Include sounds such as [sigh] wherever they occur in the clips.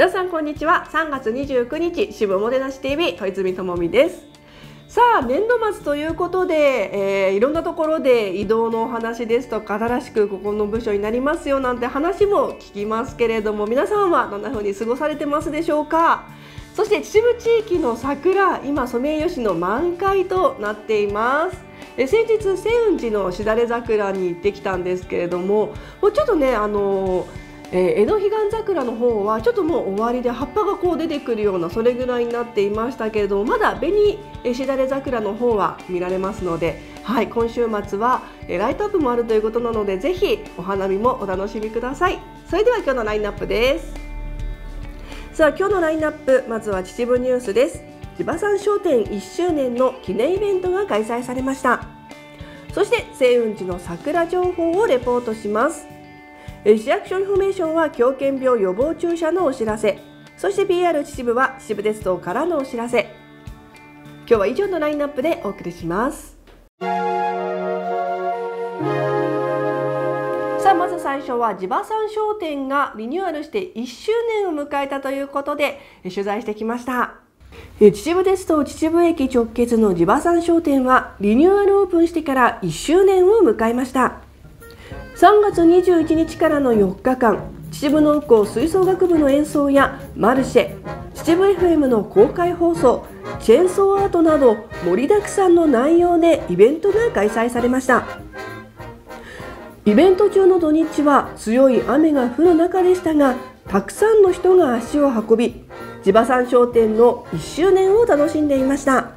皆さんこんにちは。3月29日渋もてなし TV 戸泉智美です。さあ年度末ということで、えー、いろんなところで移動のお話ですとか新しくここの部署になりますよなんて話も聞きますけれども皆さんはどんな風に過ごされてますでしょうか？そして秩父地域の桜今ソメイヨシノ満開となっています。え先日千雲寺のしだれ桜に行ってきたんですけれどももうちょっとねあのーえー、江戸彼岸桜の方はちょっともう終わりで葉っぱがこう出てくるようなそれぐらいになっていましたけれどもまだ紅しだれ桜の方は見られますので、はい、今週末はライトアップもあるということなのでぜひお花見もお楽しみください。それでは今日のラインナップです。さあ今日のラインナップまずは秩父ニュースです。千葉山商店1周年の記念イベントが開催されました。そして清雲寺の桜情報をレポートします。市役所インフォメーションは狂犬病予防注射のお知らせ。そして PR 秩父は秩父鉄道からのお知らせ。今日は以上のラインナップでお送りします。さあまず最初は地場産商店がリニューアルして1周年を迎えたということで取材してきました。秩父鉄道秩父駅直結の地場産商店はリニューアルオープンしてから1周年を迎えました。3月21日からの4日間秩父農工吹奏楽部の演奏やマルシェ秩父 FM の公開放送チェーンソーアートなど盛りだくさんの内容でイベントが開催されましたイベント中の土日は強い雨が降る中でしたがたくさんの人が足を運び地場産商店の1周年を楽しんでいました。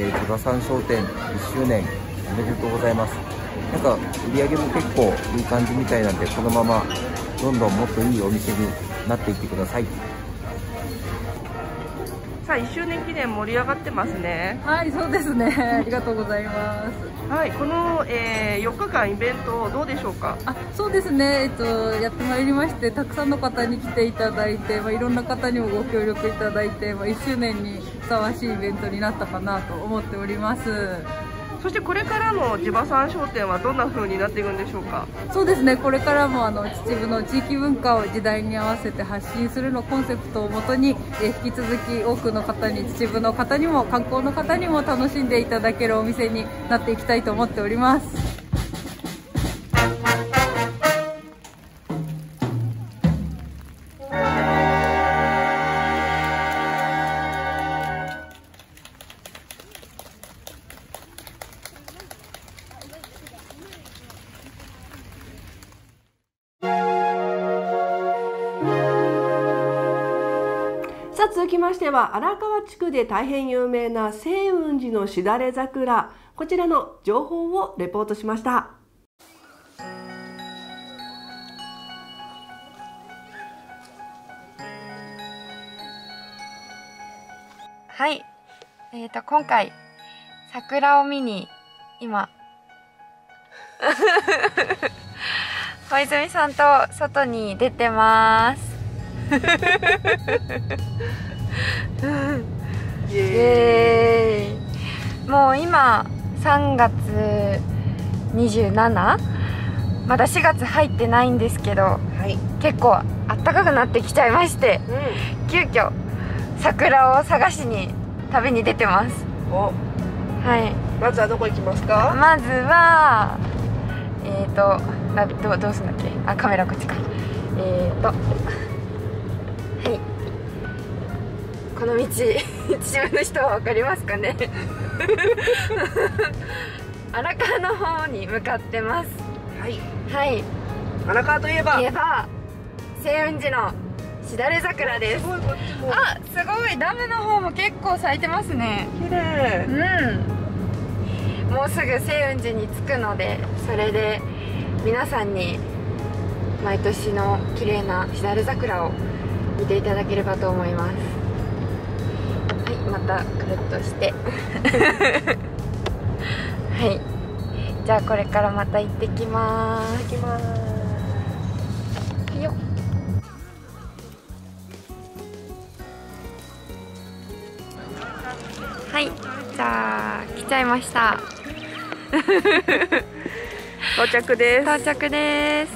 えー、千葉山商店1周年おめでとうございます。なんか売り上げも結構いい感じみたいなんでこのままどんどんもっといいお店になっていってください。さあ1周年記念盛り上がってますね。はいそうですね。ありがとうございます。はいこの、えー、4日間イベントどうでしょうか？あそうですね。えっとやってまいりましてたくさんの方に来ていただいて、まあ、いろんな方にもご協力いただいて、まあ、1周年にふさわしいイベントになったかなと思っておりますそしてこれからの地場産商店はどんな風になっていくんでしょうか？そうですね。これからもあの秩父の地域文化を時代に合わせて発信するのコンセプトをもとにえ引き続き多くの方に秩父の方にも観光の方にも楽しんでいただけるお店になっていきたいと思っております。ましては荒川地区で大変有名な清雲寺のしだれ桜こちらの情報をレポートしました。はい。えーと今回桜を見に今 [laughs] 小泉さんと外に出てます [laughs] イエーイ。もう今3月27まだ4月入ってないんですけど、はい、結構あったかくなってきちゃいまして、うん、急遽桜を探しに旅に出てます。はい。まずはどこ行きますか？まずはえっ、ー、とどどうすんだっけ？あカメラこっちか。えっ、ー、とこの道 [laughs] 秩父の人は分かりますかね？[laughs] 荒川の方に向かってます。はい。はい。荒川といえば？言えば清雲寺のしだれ桜です。すごいこっちも。あすごい。ダムの方も結構咲いてますね。綺麗。うん。もうすぐ清雲寺に着くのでそれで皆さんに毎年の綺麗なしだれ桜を見ていただければと思います。はいまたくるっとして。[laughs] はい。じゃあこれからまた行ってきます。行きます。はい。じゃあ来ちゃいました。[laughs] 到着です。到着です。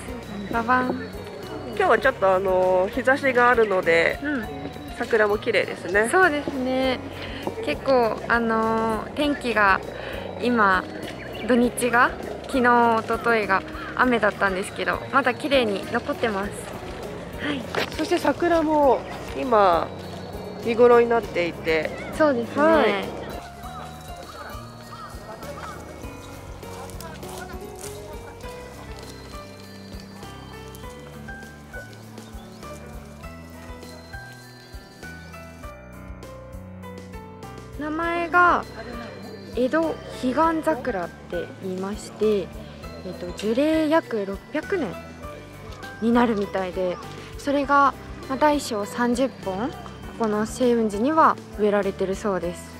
ババン。今日はちょっとあの日差しがあるのでうん桜も綺麗ですね。そうですね。結構あのー天気が今土日が昨日一昨日が雨だったんですけどまだ綺麗に残ってます。はい。そして桜も今見頃になっていて。そうですね、はい名前が江戸彼岸桜って言いまして、えっと樹齢約600年になるみたいでそれがまあ大小30本ここの清雲寺には植えられてるそうです。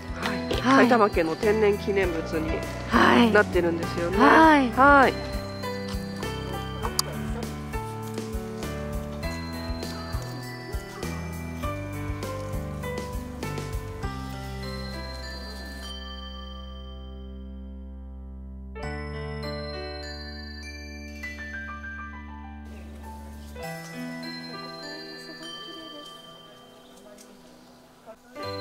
はい。埼玉県の天然記念物にはい。なってるんですよね。はい。はいさ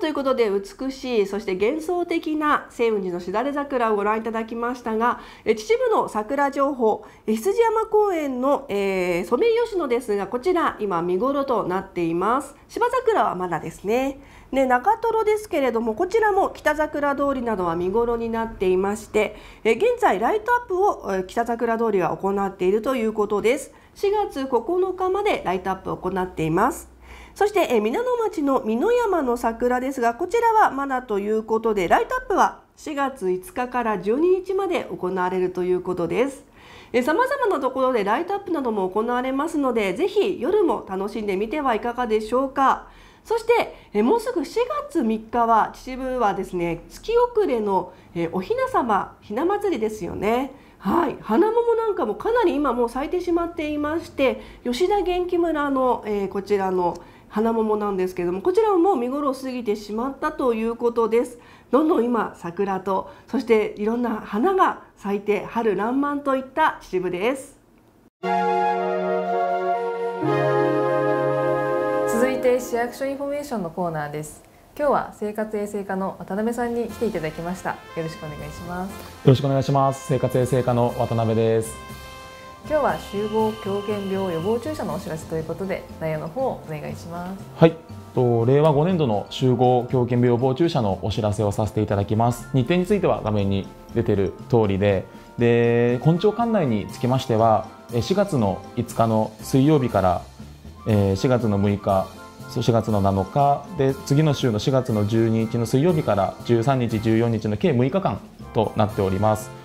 ということで美しいそして幻想的な清雲寺のしだれ桜をご覧いただきましたが秩父の桜情報羊山公園の、えー、ソメイヨシノですがこちら今見頃となっています。芝桜はまだですね。ね中トロですけれどもこちらも北桜通りなどは見頃になっていましてえ現在ライトアップを北桜通りは行っているということです。4月9日までライトアップを行っています。そして、皆野町の蓑山の桜ですが、こちらはまだということで、ライトアップは4月5日から12日まで行われるということです。さまざまなところでライトアップなども行われますので、ぜひ夜も楽しんでみてはいかがでしょうか。そして、もうすぐ4月3日は秩父はですね、月遅れの、おひな様ひな祭りですよね。はい、花桃なんかもかなり今もう咲いてしまっていまして吉田元気村の、えーこちらの花桃なんですけれどもこちらも見頃を過ぎてしまったということです。どんどん今桜とそしていろんな花が咲いて春爛漫といった秩父です。続いて市役所インフォメーションのコーナーです。今日は生活衛生課の渡辺さんに来ていただきました。よろしくお願いします。よろしくお願いします。生活衛生課の渡辺です。今日は集合狂犬病予防注射のお知らせということで内容の方お願いしますはい。と令和5年度の集合狂犬病予防注射のお知らせをさせていただきます。日程については画面に出てる通りで、で根町管内につきましては、4月の5日の水曜日から、4月の6日、4月の7日で次の週の4月の12日の水曜日から13日、14日の計6日間となっております。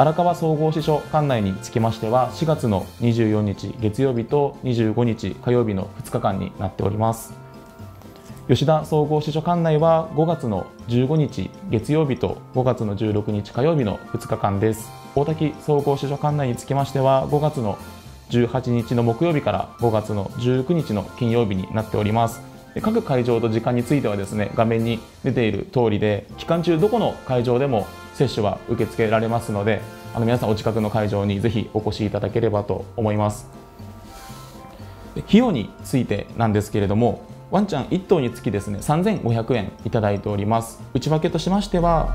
荒川総合支所管内につきましては4月の24日月曜日と25日火曜日の2日間になっております。吉田総合支所管内は5月の15日月曜日と5月の16日火曜日の2日間です。大滝総合支所管内につきましては5月の18日の木曜日から5月の19日の金曜日になっております。各会場と時間についてはですね画面に出ている通りで期間中どこの会場でも接種は受け付けられますのであの皆さんお近くの会場にぜひお越しいただければと思います。費用についてなんですけれどもワンちゃん1頭につきですね3500円いただいております。内訳としましては、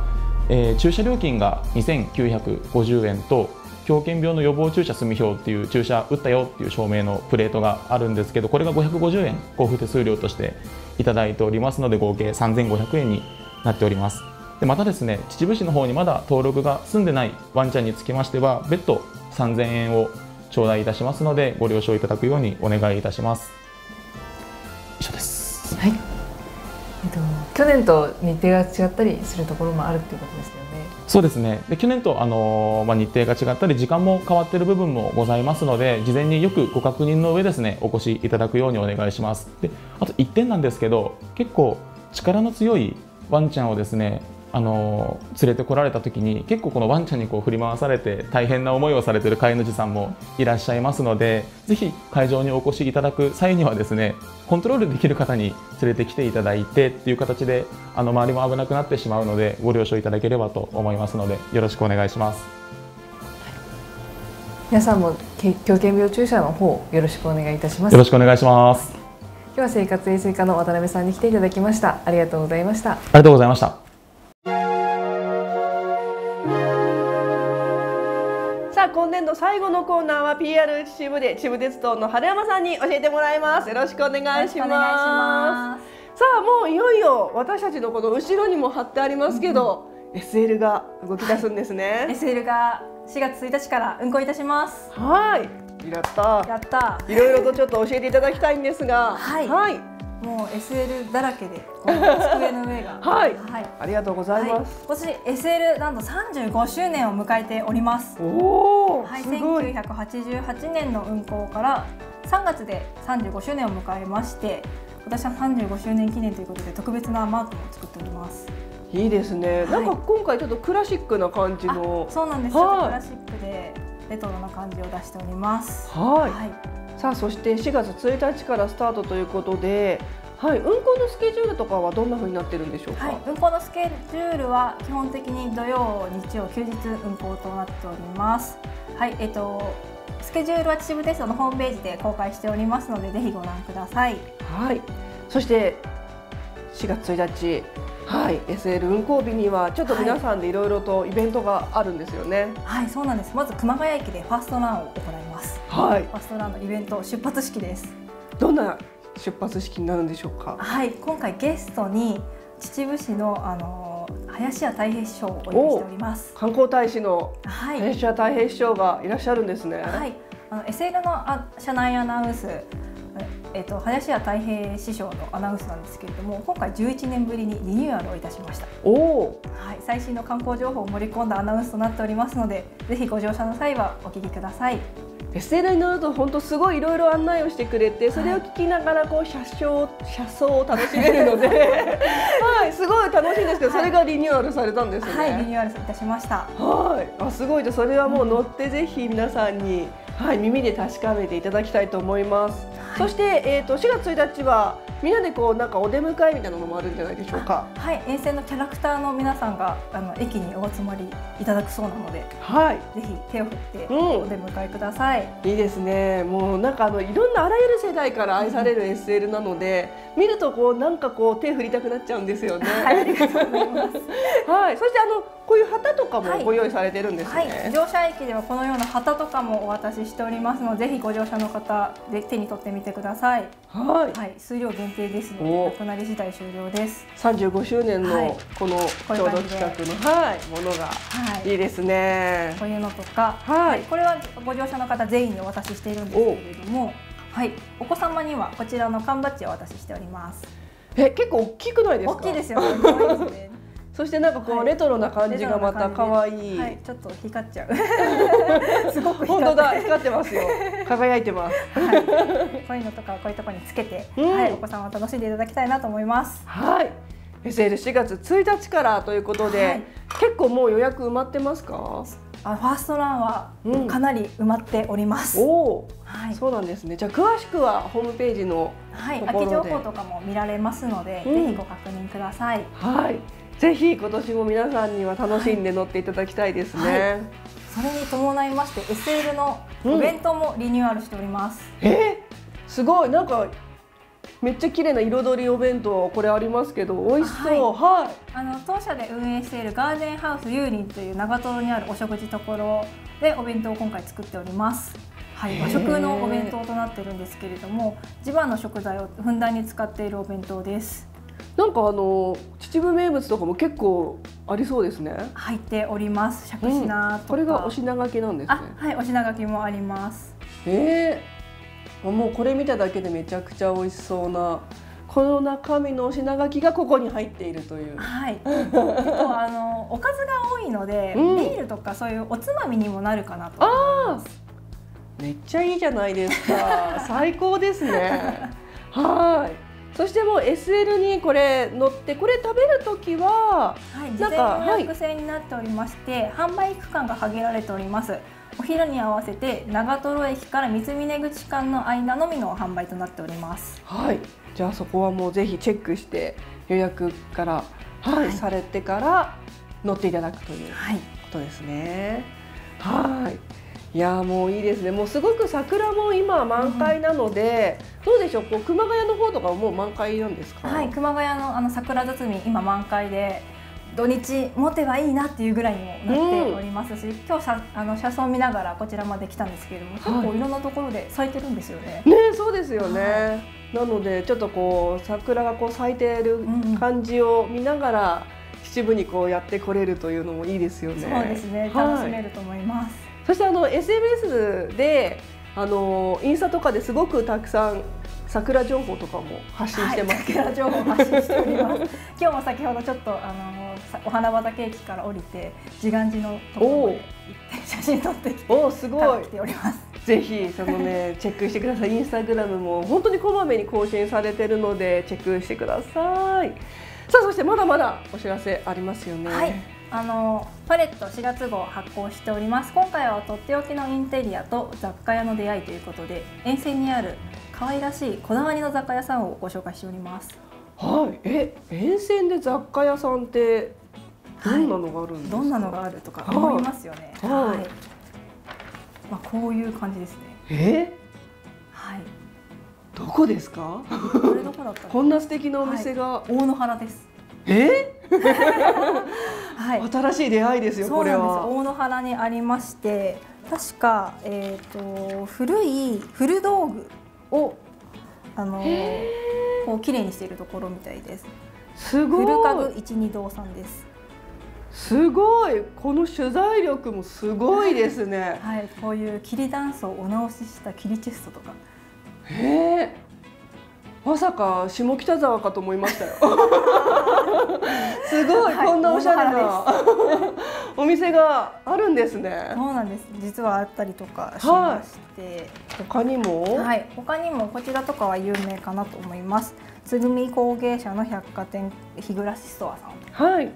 えー、駐車料金が2950円と狂犬病の予防注射済票っていう注射打ったよっていう証明のプレートがあるんですけどこれが550円交付手数料としていただいておりますので合計3500円になっております。でまたですね秩父市の方にまだ登録が済んでないワンちゃんにつきましては別途3000円を頂戴いたしますのでご了承いただくようにお願いいたします。以上です。はい、えっと、去年と日程が違ったりするところもあるっていうことですよね。そうですね。で去年と、あのー、まあ、日程が違ったり時間も変わっている部分もございますので事前によくご確認の上ですねお越しいただくようにお願いします。であと1点なんですけど結構力の強いワンちゃんをですねあの連れてこられた時に結構このワンちゃんにこう振り回されて大変な思いをされている飼い主さんもいらっしゃいますのでぜひ会場にお越しいただく際にはですねコントロールできる方に連れてきていただいてっていう形であの周りも危なくなってしまうのでご了承いただければと思いますのでよろしくお願いします。皆さんも狂犬病注射の方よろしくお願いいたします。よろしくお願いします。今日は生活衛生課の渡辺さんに来ていただきました。ありがとうございました。ありがとうございました今年度最後のコーナーは PR 秩父で秩父鉄道の春山さんに教えてもらいます。よろしくお願いします。さあもういよいよ私たちのこの後ろにも貼ってありますけど、うん、SL が動き出すんですね、はい、SL が4月1日から運行いたします。はい。やったやったいろいろとちょっと教えていただきたいんですが。はい、はいもう SL だらけでこの [laughs] 机の上が。はい、はい、ありがとうございます、はい、今年 SL なんと35周年を迎えております。おお、はい、1988年の運行から3月で35周年を迎えまして私は35周年記念ということで特別なマークも作っております。いいですね、はい、なんか今回ちょっとクラシックな感じのそうなんです、はい、クラシックでレトロな感じを出しております。はい、はいさあそして4月1日からスタートということで、はい、運行のスケジュールとかはどんな風になってるんでしょうか、はい、運行のスケジュールは基本的に土曜、日曜、休日運行となっております。はい、えっとスケジュールは秩父鉄道のホームページで公開しておりますのでぜひご覧ください。はい。そして4月1日、はい、SL 運行日にはちょっと皆さんでいろいろとイベントがあるんですよね、はい。はい、そうなんです。まず熊谷駅でファーストランを行います。はい。ファーストランのイベント出発式です。どんな出発式になるんでしょうか？はい、今回ゲストに秩父市のあの林家太平師匠をお呼びしております。観光大使の林家太平師匠がいらっしゃるんですね。はい、あの SL のあ社内アナウンス。えっと、林家太平師匠のアナウンスなんですけれども今回11年ぶりにリニューアルをいたしました。お、はい、最新の観光情報を盛り込んだアナウンスとなっておりますのでぜひご乗車の際はお聞きください。SL に乗ると本当すごいいろいろ案内をしてくれてそれを聞きながらこう車掌車窓を楽しめるので [laughs] はいすごい楽しいんですけど、それがリニューアルされたんですね。はいリニューアルいたしました。はい。あすごい。じゃそれはもう乗ってぜひ皆さんに、はい耳で確かめていただきたいと思います、はい、そしてえっ、ー、と4月1日はみんなでこうなんかお出迎えみたいなのもあるんじゃないでしょうか。はい、沿線のキャラクターの皆さんがあの駅にお集まりいただくそうなので、はい、ぜひ手を振ってお出迎えください。うん、いいですね。もうなんかあのいろんなあらゆる世代から愛される SL なので、うん、見るとこうなんかこう手振りたくなっちゃうんですよね。はい、ありがとうございます。[laughs] はい、そしてあのこういう旗とかもご用意されてるんですね、はい。はい、乗車駅ではこのような旗とかもお渡ししておりますのでぜひご乗車の方で手に取ってみてください。はい、はい、数量限定ですのでなくなり次第終了です。35周年のこの共同企画の、はい、ものがい。いですね。こういうのとか、はい、これはご乗車の方全員にお渡ししているんですけれどもはい、お子様にはこちらの缶バッジをお渡ししております。え結構大きくないですか？大きいですよねそしてなんかこう、レトロな感じがまた可愛い、はい、ちょっと光っちゃう。[laughs] すごく本当だ光ってますよ。輝いてます、はい、こういうのとかこういうところにつけて、うん、はい、お子さんを楽しんでいただきたいなと思います。はい。SL4 月1日からということで、はい、結構もう予約埋まってますか？あファーストランはかなり埋まっております、うん、お。はい、そうなんですね。じゃあ詳しくはホームページのはい。空き情報とかも見られますので、うん、ぜひご確認ください。はいぜひ今年も皆さんには楽しんで乗っていただきたいですね。はい。はい、それに伴いまして SL のお弁当もリニューアルしております、え？ー、すごい。なんかめっちゃ綺麗な彩りお弁当これありますけど美味しそう。はい、あの当社で運営しているガーデンハウスユーリンという長瀞にあるお食事所でお弁当を今回作っております。はい、和食のお弁当となってるんですけれども地場の食材をふんだんに使っているお弁当ですなんかあの秩父名物とかも結構ありそうですね。入っております。しゃくしなとか、これがお品書きなんですね。あはいお品書きもあります。えー、もうこれ見ただけでめちゃくちゃ美味しそうなこの中身のお品書きがここに入っているという。はい。結構あのおかずが多いので、うん。ビールとかそういうおつまみにもなるかなと思います。めっちゃいいじゃないですか。最高ですね。[laughs] はいそしてもう SL にこれ乗ってこれ食べる時ははい、事前か予約制になっておりまして、販売区間が限られております。お昼に合わせて長瀞駅から三峰口間の間のみの販売となっております。はいじゃあそこはもうぜひチェックして予約からはい、はいされてから乗っていただくというはい、ことですね。はい。いやーもういいですね。もうすごく桜も今満開なので、どうでしょう？こう熊谷の方とかはもう満開なんですか？はい、熊谷のあの桜堤今満開で。土日持てばいいなっていうぐらいにもなっておりますし、今日さあの車窓を見ながらこちらまで来たんですけれども、結構いろんなところで咲いてるんですよね。ねそうですよね。なのでちょっとこう桜がこう咲いているうんうん感じを見ながら秩父にこうやってこれるというのもいいですよね。そうですね、はい楽しめると思います。そしてあの SNS であのインスタとかですごくたくさん桜情報とかも発信してます。はい、桜情報を発信しております。[laughs] 今日も先ほどちょっとあのさお花畑駅から降りて自願寺のところまで行って写真撮ってきておおすごい来。ております。ぜひそのね [laughs] チェックしてください。インスタグラムも本当にこまめに更新されてるのでチェックしてください。さあそしてまだまだお知らせありますよね。はい。あのパレット4月号発行しております。今回はとっておきのインテリアと雑貨屋の出会いということで沿線にある可愛らしいこだわりの雑貨屋さんをご紹介しております。はい。え沿線で雑貨屋さんってどんなのがあるんですか？どんなのがあるとか思いますよね。はいまあこういう感じですね。え？はい。どこですか？[laughs] これどこだったのこんな素敵なお店が。大野原です。え？はい。新しい出会いですよ。これは。大野原にありまして、確かえっ、と古い古道具をあのこう綺麗にしているところみたいです。すごい。古家具一二堂さんです。すごい。この取材力もすごいですね。はい。こういう桐ダンスをお直しした桐チェストとか。へえ。まさか下北沢かと思いましたよ。[laughs] すごい、はいこんなおしゃれなお店があるんですねそ。うなんです。実はあったりとかしまして。他にも？はい、他にもこちらとかは有名かなと思います。鶴見工芸社の百貨店日暮ストアさん。はい。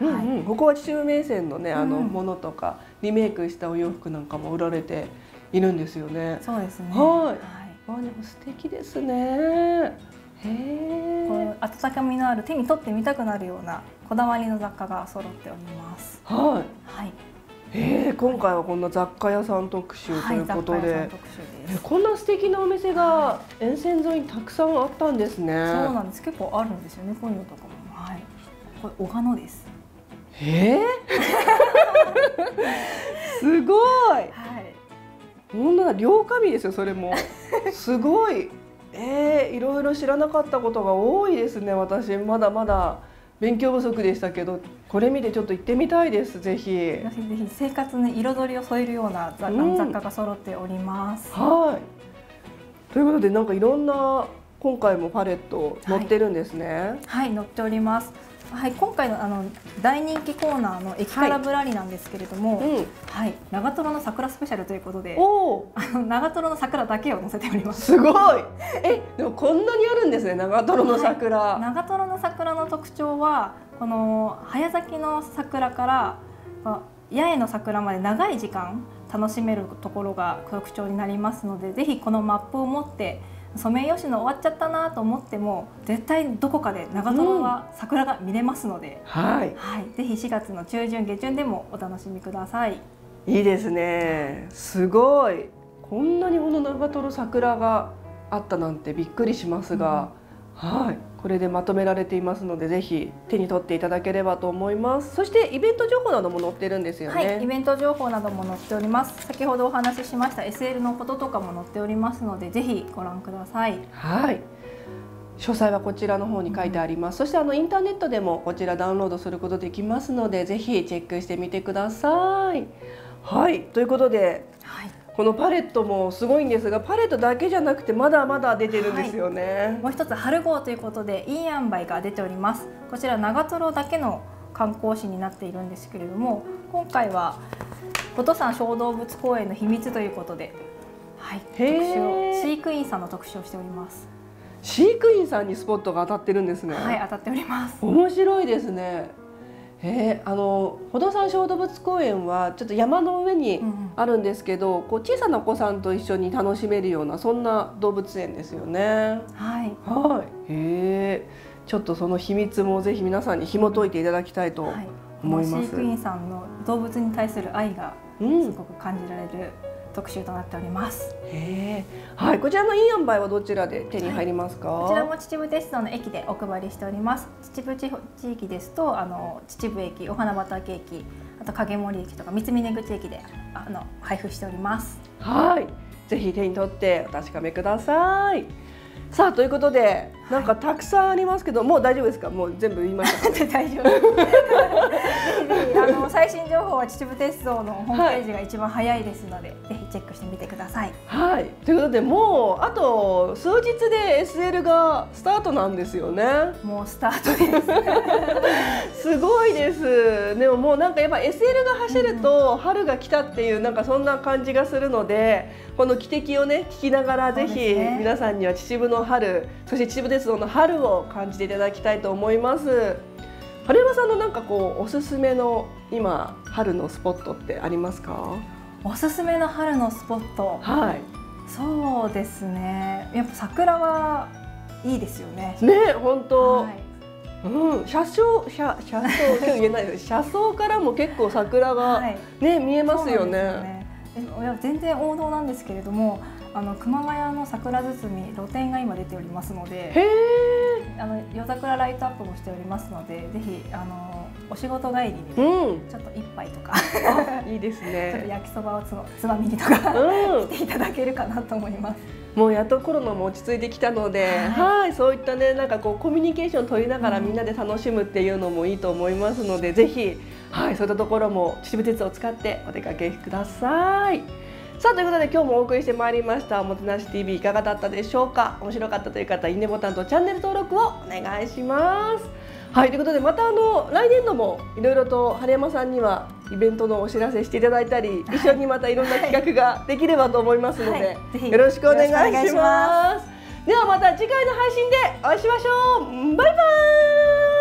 うんうん、ここは秩父名線のね、あのうんものとかリメイクしたお洋服なんかも売られているんですよね。そうですね。はいあ、でも素敵ですね。へこうえ。温かみのある手に取ってみたくなるようなこだわりの雑貨が揃っております。はい。はい。えー、今回はこんな雑貨屋さん特集とはいい、うことで、雑貨屋さん特集です。えこんな素敵なお店が沿線沿いにたくさんあったんですね。そうなんです。結構あるんですよね。こういうのとかも。はい。これ小鹿野です。えー、[laughs] すごい。はい。本当だ両神ですよそれも。[laughs] すごい。えー、いろいろ知らなかったことが多いですね私まだまだ勉強不足でしたけどこれ見てちょっと行ってみたいですぜひ。ぜひぜひ生活に彩りを添えるような雑貨,、うん雑貨が揃っております。はい。ということでなんかいろんな今回もパレット載ってるんですね。はい、載っております。はい、今回のあの大人気コーナーの駅からぶらりなんですけれども、はい、うん。長瀞の桜スペシャルということで、おお。あの長瀞の桜だけを載せております。すごい。え、でもこんなにあるんですね。長瀞の桜。長瀞の桜の特徴はこの早咲きの桜から八重の桜まで長い時間楽しめるところが特徴になりますのでぜひこのマップを持ってソメイヨシノ終わっちゃったなと思っても絶対どこかで長瀞は桜が見れますので、はい。はい、ぜひ4月の中旬下旬でもお楽しみください。いいですね。すごい。こんなにこの長瀞桜があったなんてびっくりしますが、うん、はいこれでまとめられていますのでぜひ手に取っていただければと思います。そしてイベント情報なども載ってるんですよね、はい、イベント情報なども載っております。先ほどお話ししました SL のこととかも載っておりますのでぜひご覧ください。はい。詳細はこちらの方に書いてあります、そしてあのインターネットでもこちらダウンロードすることできますのでぜひチェックしてみてください。はい。ということで、はい、このパレットもすごいんですがパレットだけじゃなくてまだまだ出てるんですよね、はい、もう一つ春号ということでいい塩梅が出ております。こちら長瀞だけの観光誌になっているんですけれども今回は琴登山小動物公園の秘密ということで、はい、特集を飼育員さんの特集をしております。飼育員さんにスポットが当たってるんですね。はい当たっております。面白いですねえー、あの宝登山小動物公園はちょっと山の上にあるんですけど、うん、こう小さなお子さんと一緒に楽しめるようなそんな動物園ですよね。はい。はい。へえ。ちょっとその秘密もぜひ皆さんに紐解いていただきたいと思います。はい、飼育員さんの動物に対する愛がすごく感じられる特集となっております。へはい、こちらのいい塩梅はどちらで手に入りますか、はい、こちらも秩父鉄道の駅でお配りしております。秩父地域ですとあの秩父駅、お花畑駅、あと影森駅とか三峰口駅であの配布しております。はい、ぜひ手に取ってお確かめください。さあということでなんかたくさんありますけど、もう大丈夫ですか？もう全部言いました、[laughs] 大丈夫。[laughs] あの最新情報は秩父鉄道のホームページが一番早いですので、はい、ぜひチェックしてみてください。はい。ということでもうあと数日で SL がスタートなんですよね。もうスタートです。[laughs] すごいです。でももうなんかやっぱ SL が走ると春が来たっていうなんかそんな感じがするのでこの汽笛をね聞きながらぜひ皆さんには秩父の春そして秩父鉄道の春を感じていただきたいと思います。春山さんのなんかこうおすすめの今春のスポットってありますか？おすすめの春のスポット？はい。そうですね。やっぱ桜はいいですよね。ね、本当。はいうん、車窓車車窓今日言えないです車窓からも結構桜がね、はい、見えますよね。ねいや全然王道なんですけれどもあの熊谷の桜堤露店が今出ておりますのであの夜桜ライトアップもしておりますのでぜひあのお仕事帰りに、ちょっと一杯とかいいですね。[laughs] ちょっと焼きそばをつつまみにとか、うん、来ていただけるかなと思います。もうやっとコロナも落ち着いてきたので、はい、そういったねなんかこうコミュニケーション取りながらみんなで楽しむっていうのもいいと思いますので、うん、ぜひはいそういったところも秩父鉄を使ってお出かけください。さあということで今日もお送りしてまいりましたおもてなし TV いかがだったでしょうか？面白かったという方いいねボタンとチャンネル登録をお願いします。はいということでまたあの来年度もいろいろと春山さんにはイベントのお知らせしていただいたり、はい、一緒にまたいろんな企画ができればと思いますので、はい、よろしくお願いします。ではまた次回の配信でお会いしましょう。バイバイ